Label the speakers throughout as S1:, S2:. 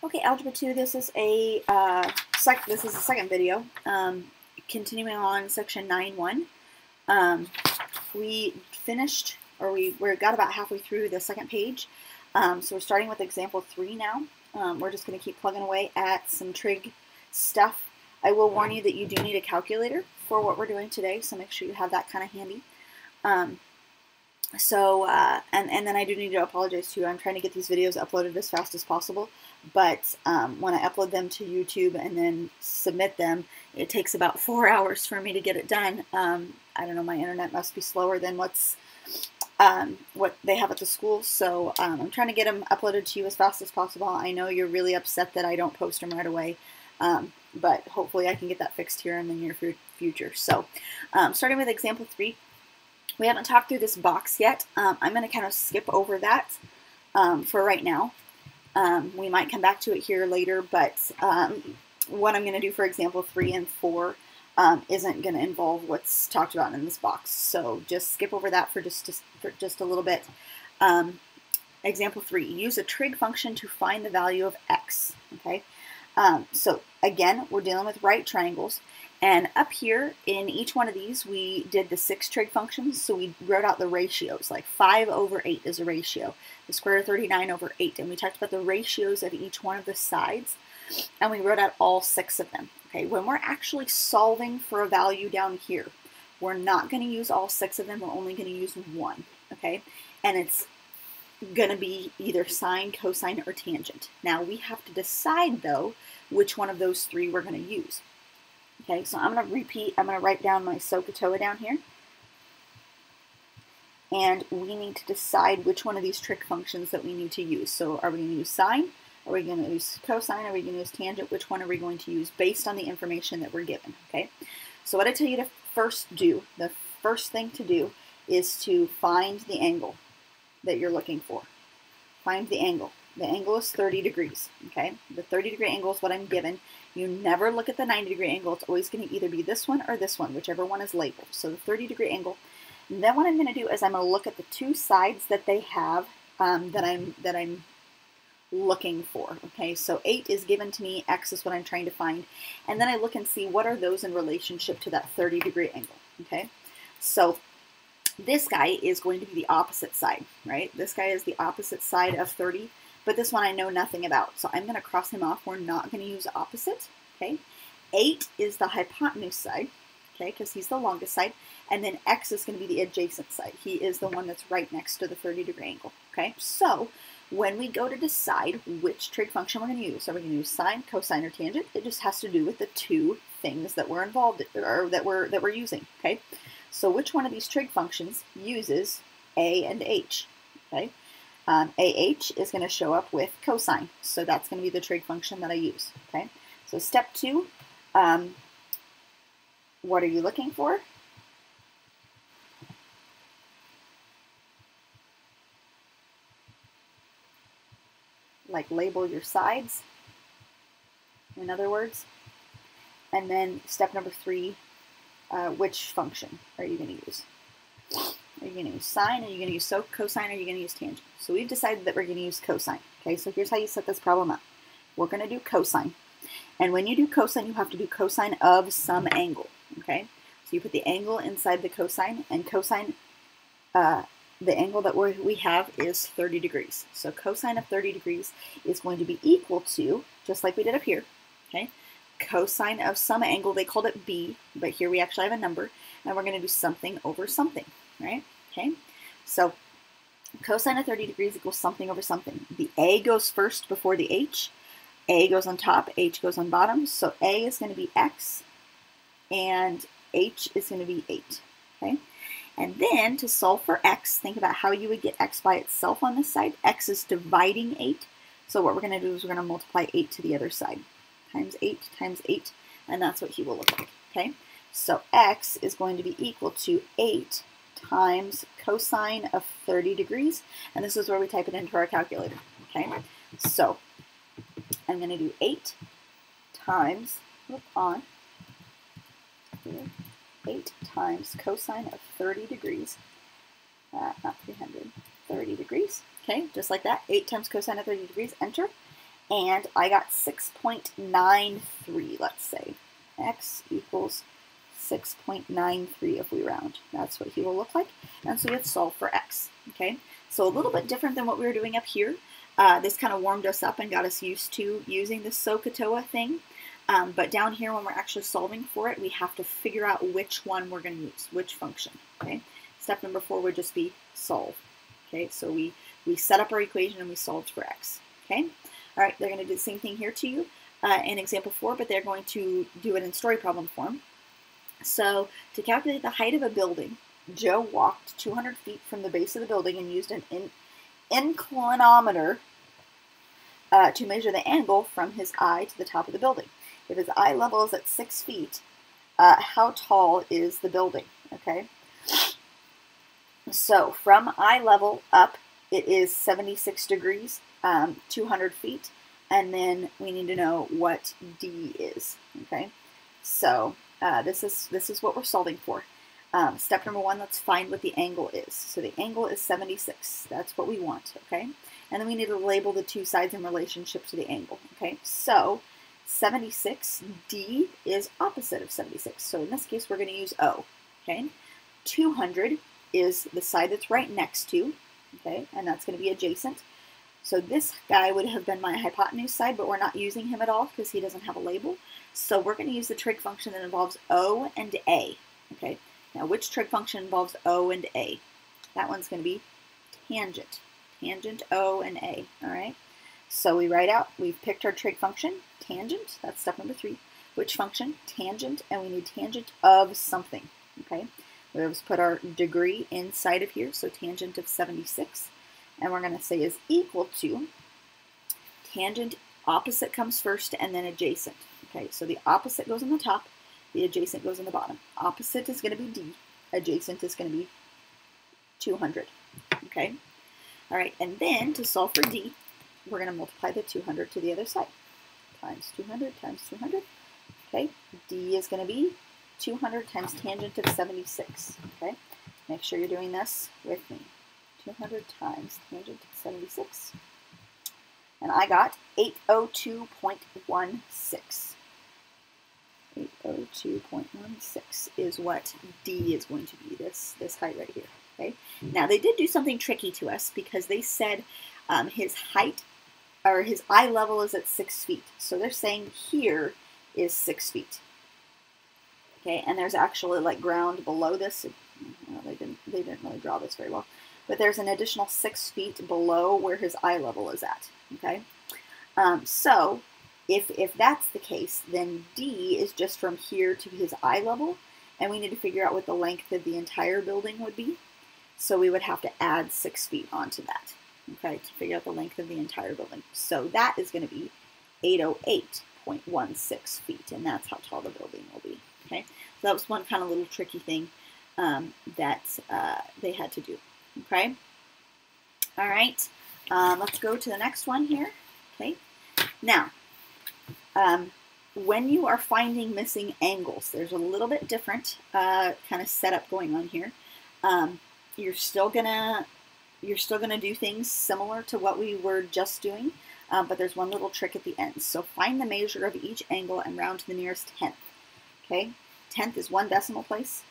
S1: Okay, Algebra 2, this is a uh, sec this is a second video, um, continuing on section 9.1. Um, we finished, or we, we got about halfway through the second page, um, so we're starting with example 3 now. Um, we're just going to keep plugging away at some trig stuff. I will warn you that you do need a calculator for what we're doing today, so make sure you have that kind of handy. So, uh, and, and then I do need to apologize too. I'm trying to get these videos uploaded as fast as possible, but um, when I upload them to YouTube and then submit them, it takes about four hours for me to get it done. Um, I don't know, my internet must be slower than what's um, what they have at the school, so um, I'm trying to get them uploaded to you as fast as possible. I know you're really upset that I don't post them right away, um, but hopefully I can get that fixed here in the near future. So, um, starting with example three, we haven't talked through this box yet. Um, I'm going to kind of skip over that um, for right now. Um, we might come back to it here later, but um, what I'm going to do for example 3 and 4 um, isn't going to involve what's talked about in this box. So just skip over that for just, just for just a little bit. Um, example 3, use a trig function to find the value of x. Okay, so again, we're dealing with right triangles. And up here in each one of these, we did the six trig functions. So we wrote out the ratios, like 5 over 8 is a ratio, the square root of 39 over 8. And we talked about the ratios of each one of the sides. And we wrote out all six of them. Okay, when we're actually solving for a value down here, we're not going to use all six of them. We're only going to use one. Okay, and it's going to be either sine, cosine, or tangent. Now we have to decide, though, which one of those three we're going to use. Okay, so I'm going to repeat, I'm going to write down my SOHCAHTOA down here. And we need to decide which one of these trig functions that we need to use. So are we going to use sine? Are we going to use cosine? Are we going to use tangent? Which one are we going to use based on the information that we're given? Okay, so what I tell you to first do, the first thing to do is to find the angle that you're looking for. Find the angle. The angle is 30 degrees, okay? The 30 degree angle is what I'm given. You never look at the 90 degree angle. It's always going to either be this one or this one, whichever one is labeled. So the 30 degree angle. And then what I'm going to do is I'm going to look at the two sides that they have um, that I'm that I'm looking for. Okay, so 8 is given to me, x is what I'm trying to find, and then I look and see what are those in relationship to that 30 degree angle. Okay, so this guy is going to be the opposite side, right? This guy is the opposite side of 30 but this one I know nothing about. So I'm going to cross him off. We're not going to use opposite, okay? 8 is the hypotenuse side, okay, because he's the longest side. And then x is going to be the adjacent side. He is the one that's right next to the 30 degree angle, okay? So when we go to decide which trig function we're going to use, are we going to use sine, cosine, or tangent? It just has to do with the two things that we're involved in, or that we're that we're using. Okay, so which one of these trig functions uses a and h? Okay, um, AH is going to show up with cosine. So that's going to be the trig function that I use. Okay. So step two, um, what are you looking for? Like label your sides, in other words. And then step number three, uh, which function are you going to use? Are you going to use sine? Are you going to use so cosine? Are you going to use tangent? So we've decided that we're going to use cosine. Okay, so here's how you set this problem up. We're going to do cosine. And when you do cosine, you have to do cosine of some angle. Okay, so you put the angle inside the cosine, and cosine, uh, the angle that we we have is 30 degrees. So cosine of 30 degrees is going to be equal to, just like we did up here, okay, cosine of some angle, they called it b, but here we actually have a number, and we're going to do something over something right? Okay, so cosine of 30 degrees equals something over something. The a goes first before the h. a goes on top, h goes on bottom. So a is going to be x, and h is going to be 8. Okay, and then to solve for x, think about how you would get x by itself on this side. x is dividing 8. So what we're going to do is we're going to multiply 8 to the other side. Times 8 times 8, and that's what he will look like. Okay, so x is going to be equal to 8 times cosine of 30 degrees. And this is where we type it into our calculator. Okay, so I'm going to do 8 times, look on, 8 times cosine of 30 degrees, uh, not 300, 30 degrees. Okay, just like that, 8 times cosine of 30 degrees, enter. and I got 6.93, let's say. x equals 6.93 if we round. That's what he will look like. And so we have solve for x, okay? So a little bit different than what we were doing up here. Uh, this kind of warmed us up and got us used to using the SOHCAHTOA thing. Um, but down here, when we're actually solving for it, we have to figure out which one we're going to use, which function, okay? Step number four would just be solve, okay? So we, we set up our equation and we solved for x, okay? All right, they're going to do the same thing here to you uh, in example four, but they're going to do it in story problem form. So to calculate the height of a building, Joe walked 200 feet from the base of the building and used an in inclinometer uh, to measure the angle from his eye to the top of the building. If his eye level is at six feet, uh, how tall is the building? Okay. So from eye level up, it is 76 degrees, um, 200 feet, and then we need to know what D is. Okay. So uh, this is this is what we're solving for. Um, step number one, let's find what the angle is. So the angle is 76. That's what we want, okay? And then we need to label the two sides in relationship to the angle, okay? So 76D is opposite of 76. So in this case, we're going to use O, okay? 200 is the side that's right next to, okay? And that's going to be adjacent. So this guy would have been my hypotenuse side, but we're not using him at all because he doesn't have a label. So we're going to use the trig function that involves O and A. Okay. Now, which trig function involves O and A? That one's going to be tangent. Tangent O and A. All right. So we write out, we've picked our trig function, tangent. That's step number three. Which function? Tangent, and we need tangent of something. Okay. We always put our degree inside of here, so tangent of 76. And we're going to say is equal to tangent opposite comes first and then adjacent. Okay, so the opposite goes on the top, the adjacent goes on the bottom. Opposite is going to be D, adjacent is going to be 200. Okay, all right, and then to solve for D, we're going to multiply the 200 to the other side. Times 200 times 200. Okay, D is going to be 200 times tangent of 76. Okay, make sure you're doing this with me. 200 times tangent 76. And I got 802.16. 802.16 is what D is going to be, this, this height right here. Okay. Now they did do something tricky to us because they said um, his height or his eye level is at six feet. So they're saying here is six feet. Okay, and there's actually like ground below this. Well, they didn't they didn't really draw this very well, but there's an additional six feet below where his eye level is at. Okay, um, so if, if that's the case, then D is just from here to his eye level, and we need to figure out what the length of the entire building would be. So we would have to add six feet onto that, okay, to figure out the length of the entire building. So that is going to be 808.16 feet, and that's how tall the building will be, okay. So that was one kind of little tricky thing um, that uh, they had to do, okay. All right, um, let's go to the next one here, okay. Now, um, when you are finding missing angles, there's a little bit different uh, kind of setup going on here. Um, you're still gonna you're still gonna do things similar to what we were just doing, um, but there's one little trick at the end. So find the measure of each angle and round to the nearest tenth. Okay, tenth is one decimal place.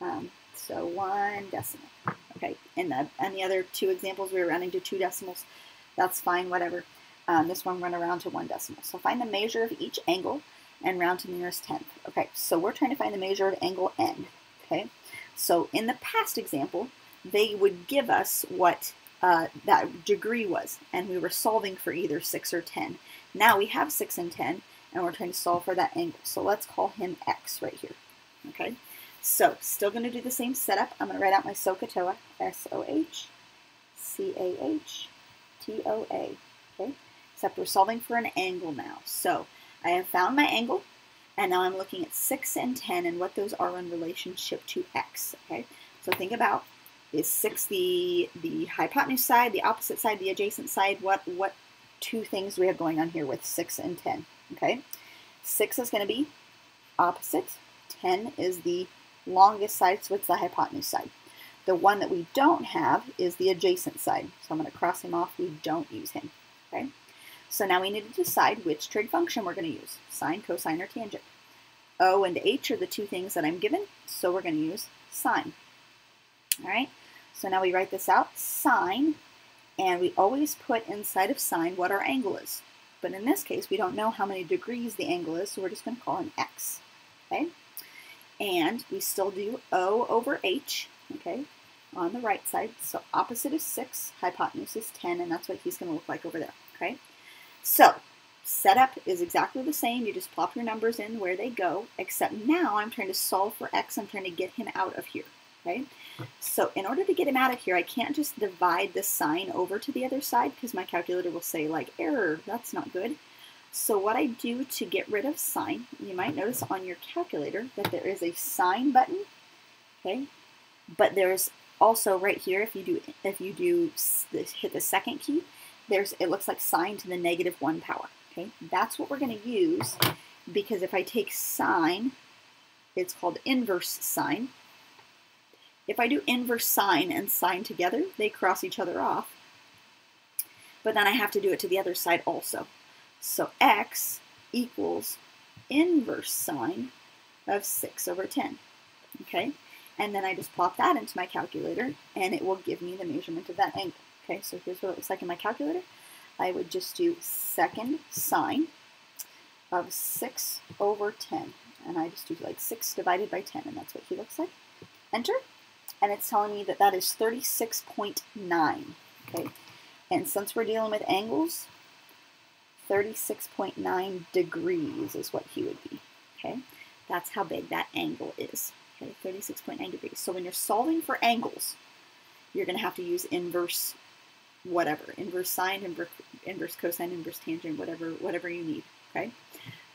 S1: Um, so one decimal. And the and the other two examples we were rounding to two decimals. That's fine, whatever. Um, this one run around to one decimal. So find the measure of each angle and round to the nearest tenth. Okay, so we're trying to find the measure of angle n. Okay, so in the past example, they would give us what uh, that degree was, and we were solving for either 6 or 10. Now we have 6 and 10, and we're trying to solve for that angle. So let's call him x right here. Okay, so still going to do the same setup. I'm going to write out my SOHCAHTOA, S-O-H-C-A-H-T-O-A. Okay, except we're solving for an angle now. So I have found my angle, and now I'm looking at 6 and 10 and what those are in relationship to x. Okay, so think about is 6 the, the hypotenuse side, the opposite side, the adjacent side? What, what two things we have going on here with 6 and 10? Okay, 6 is going to be opposite, 10 is the longest side, so it's the hypotenuse side. The one that we don't have is the adjacent side. So I'm going to cross him off. We don't use him. Okay. So now we need to decide which trig function we're going to use, sine, cosine, or tangent. O and H are the two things that I'm given, so we're going to use sine. All right, so now we write this out, sine, and we always put inside of sine what our angle is. But in this case, we don't know how many degrees the angle is, so we're just going to call it x. Okay, and we still do O over H, okay, on the right side. So opposite is 6, hypotenuse is 10, and that's what he's going to look like over there, okay? So setup is exactly the same. You just plop your numbers in where they go, except now I'm trying to solve for x. I'm trying to get him out of here, okay? So in order to get him out of here, I can't just divide the sine over to the other side because my calculator will say like error, that's not good. So what I do to get rid of sine, you might notice on your calculator that there is a sine button, okay? But there's also right here, if you do if you do hit the second key, there's it looks like sine to the negative one power. Okay, that's what we're going to use because if I take sine, it's called inverse sine. If I do inverse sine and sine together, they cross each other off. But then I have to do it to the other side also. So x equals inverse sine of 6 over 10. Okay, and then I just plop that into my calculator and it will give me the measurement of that angle. Okay, so here's what it looks like in my calculator. I would just do second sine of 6 over 10. And I just do like 6 divided by 10, and that's what he looks like. Enter. And it's telling me that that is 36.9. Okay. And since we're dealing with angles, 36.9 degrees is what he would be. Okay. That's how big that angle is. Okay. 36.9 degrees. So when you're solving for angles, you're going to have to use inverse whatever, inverse sine, inverse, inverse cosine, inverse tangent, whatever, whatever you need, okay?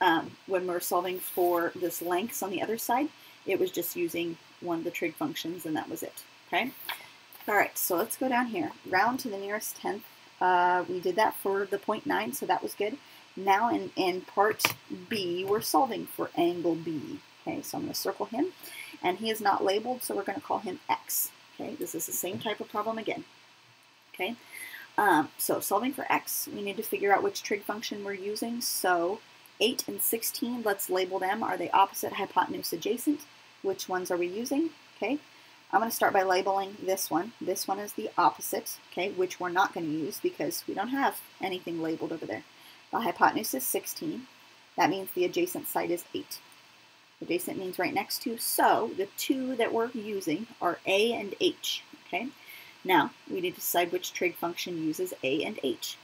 S1: Um, when we're solving for this lengths on the other side, it was just using one of the trig functions and that was it, okay? All right, so let's go down here. Round to the nearest tenth. Uh, we did that for the 0.9, so that was good. Now in, in part B, we're solving for angle B. Okay, so I'm going to circle him. And he is not labeled, so we're going to call him X. Okay, this is the same type of problem again. Okay, um, so solving for x, we need to figure out which trig function we're using. So 8 and 16, let's label them. Are they opposite, hypotenuse, adjacent? Which ones are we using? Okay, I'm going to start by labeling this one. This one is the opposite, okay, which we're not going to use because we don't have anything labeled over there. The hypotenuse is 16. That means the adjacent side is 8. Adjacent means right next to, so the two that we're using are A and H, okay? Now, we need to decide which trig function uses a and h.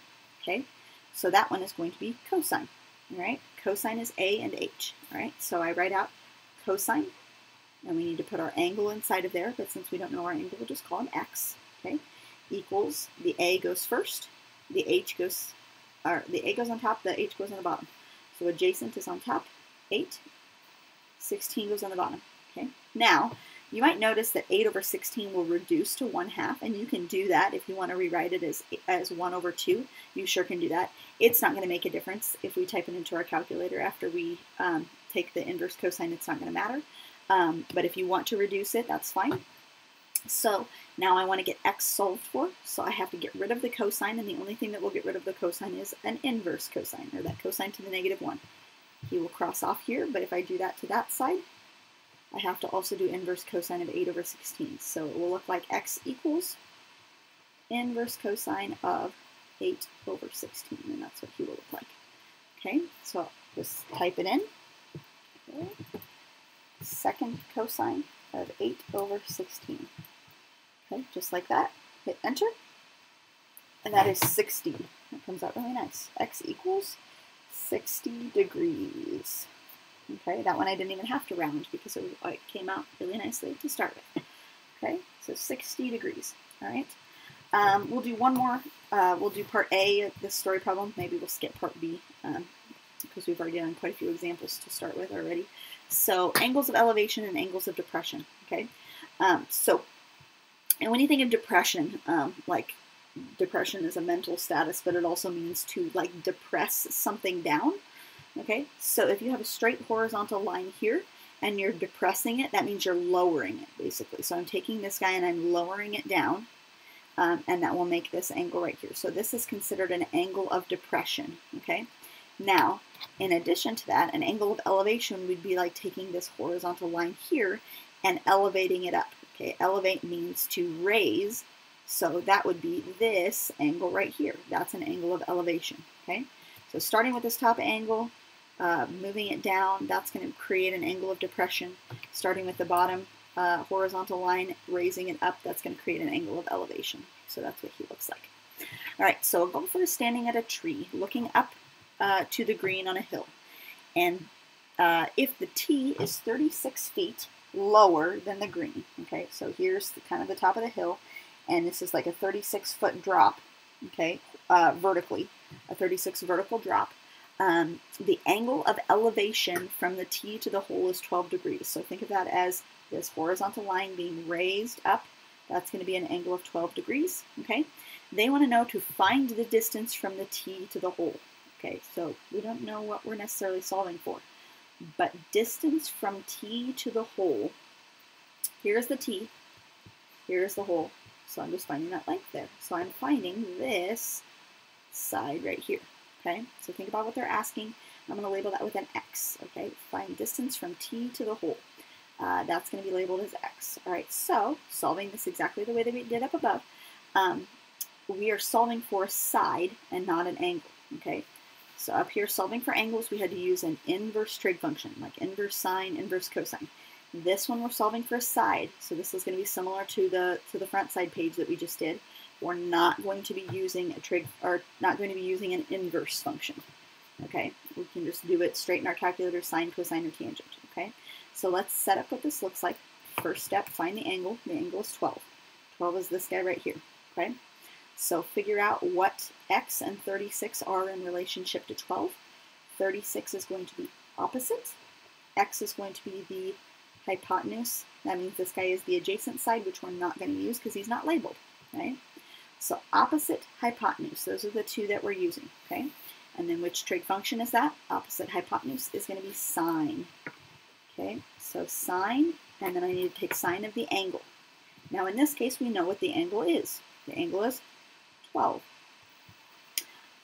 S1: Okay, so that one is going to be cosine. All right, cosine is a and h. All right, so I write out cosine, and we need to put our angle inside of there, but since we don't know our angle, we'll just call him x. Okay, equals the a goes first, the h goes, or the a goes on top, the h goes on the bottom. So adjacent is on top, 8, 16 goes on the bottom. Okay, now you might notice that 8 over 16 will reduce to 1 half, and you can do that if you want to rewrite it as, as 1 over 2. You sure can do that. It's not going to make a difference if we type it into our calculator after we um, take the inverse cosine, it's not going to matter. Um, but if you want to reduce it, that's fine. So now I want to get x solved for, so I have to get rid of the cosine, and the only thing that will get rid of the cosine is an inverse cosine, or that cosine to the negative 1. He will cross off here, but if I do that to that side, I have to also do inverse cosine of 8 over 16. So it will look like x equals inverse cosine of 8 over 16, and that's what he will look like. Okay, so just type it in. Okay. Second cosine of 8 over 16. Okay, just like that. Hit enter. And that is 60. That comes out really nice. x equals 60 degrees. Okay, that one I didn't even have to round because it, it came out really nicely to start with. Okay, so 60 degrees. All right. Um, we'll do one more. Uh, we'll do part A, of this story problem. Maybe we'll skip part B um, because we've already done quite a few examples to start with already. So angles of elevation and angles of depression. Okay. Um, so, and when you think of depression, um, like depression is a mental status, but it also means to like depress something down. Okay, so if you have a straight horizontal line here and you're depressing it, that means you're lowering it basically. So I'm taking this guy and I'm lowering it down. um, and that will make this angle right here. So this is considered an angle of depression, okay? Now, in addition to that, an angle of elevation would be like taking this horizontal line here and elevating it up, okay? Elevate means to raise, so that would be this angle right here. That's an angle of elevation, okay? So starting with this top angle, uh, moving it down, that's going to create an angle of depression. Starting with the bottom uh, horizontal line, raising it up, that's going to create an angle of elevation. So that's what he looks like. All right, so a golfer is standing at a tree, looking up uh, to the green on a hill. And uh, if the tee is 36 feet lower than the green, okay, so here's the, kind of the top of the hill, and this is like a 36 foot drop, okay, uh, vertically, a 36 vertical drop. Um, the angle of elevation from the tee to the hole is 12 degrees. So think of that as this horizontal line being raised up. That's going to be an angle of 12 degrees. Okay. They want to know to find the distance from the tee to the hole. Okay, so we don't know what we're necessarily solving for. But distance from tee to the hole, here's the tee, here's the hole. So I'm just finding that length there. So I'm finding this side right here. Okay, so think about what they're asking. I'm going to label that with an X. Okay, find distance from tee to the hole. Uh, that's going to be labeled as X. All right, so solving this exactly the way that we did up above, um, we are solving for a side and not an angle. Okay, so up here, solving for angles, we had to use an inverse trig function, like inverse sine, inverse cosine. This one we're solving for a side, so this is going to be similar to the to the front side page that we just did we're not going to be using a trig or not going to be using an inverse function. Okay, we can just do it straight in our calculator, sine, cosine, or tangent. Okay, so let's set up what this looks like. First step, find the angle. The angle is 12. 12 is this guy right here. Okay, so figure out what x and 36 are in relationship to 12. 36 is going to be opposite. x is going to be the hypotenuse. That means this guy is the adjacent side, which we're not going to use because he's not labeled. Right? So opposite hypotenuse, those are the two that we're using, okay? And then which trig function is that? Opposite hypotenuse is going to be sine. Okay, so sine, and then I need to take sine of the angle. Now in this case, we know what the angle is. The angle is 12.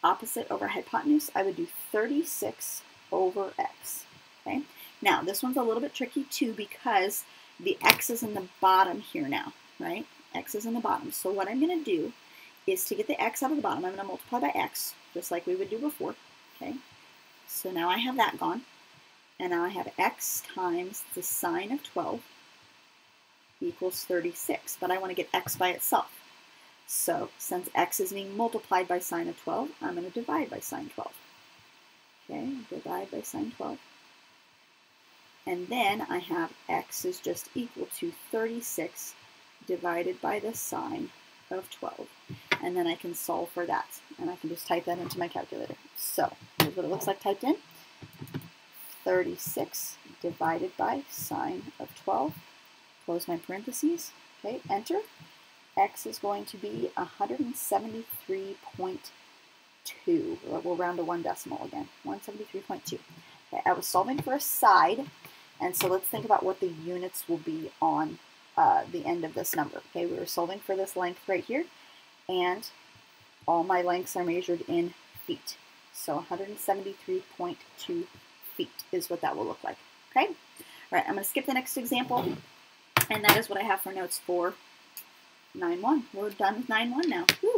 S1: Opposite over hypotenuse, I would do 36 over x. Okay, now this one's a little bit tricky too because the x is in the bottom here now, right? x is in the bottom. So what I'm going to do is to get the x out of the bottom, I'm going to multiply by x, just like we would do before. Okay, so now I have that gone. And now I have x times the sine of 12 equals 36. But I want to get x by itself. So since x is being multiplied by sine of 12, I'm going to divide by sine 12. Okay, divide by sine 12. And then I have x is just equal to 36 divided by the sine of 12 and then I can solve for that. And I can just type that into my calculator. So here's what it looks like typed in. 36 divided by sine of 12. Close my parentheses. Okay, enter. X is going to be 173.2. We'll round to one decimal again. 173.2. Okay, I was solving for a side, and so let's think about what the units will be on uh, the end of this number. Okay, we were solving for this length right here and all my lengths are measured in feet. So 173.2 feet is what that will look like. Okay? All right, I'm going to skip the next example, and that is what I have for notes for 9-1. We're done with 9-1 now. Woo.